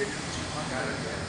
difference.